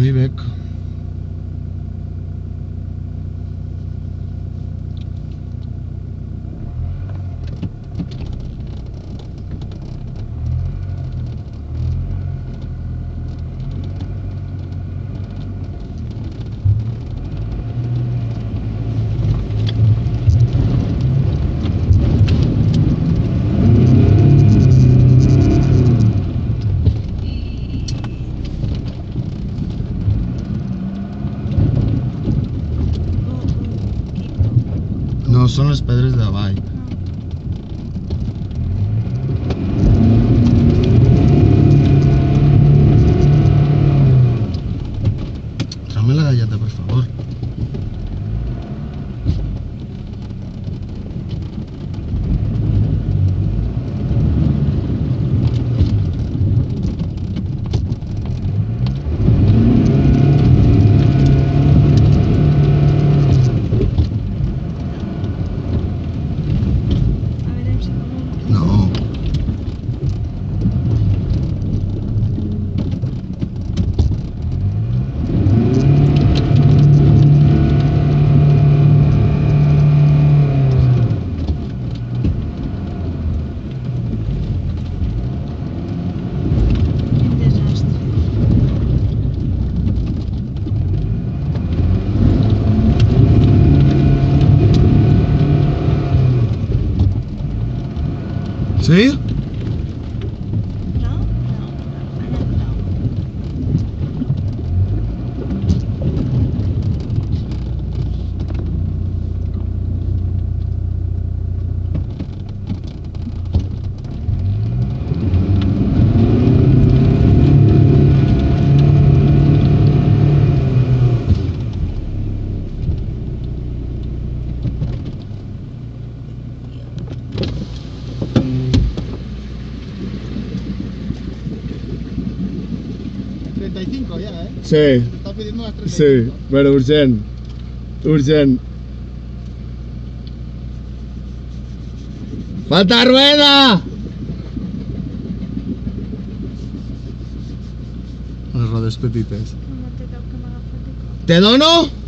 way back No, són les pedres d'avall. Trame la galleta, por favor. Sí? Sí, Te está pidiendo las 35. sí, però urgent. Urgent. Falta rueda! Les rodes petites. No cap que cop. Te dono?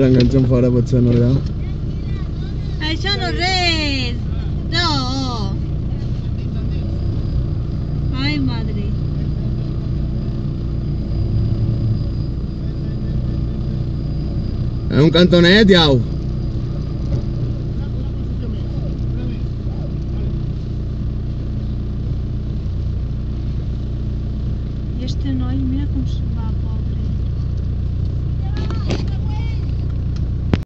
L'enganxen fora? Potser no allà. Això no és res! No! Ai, madre. En un cantonet, iau. I este noi, mira com se'n va.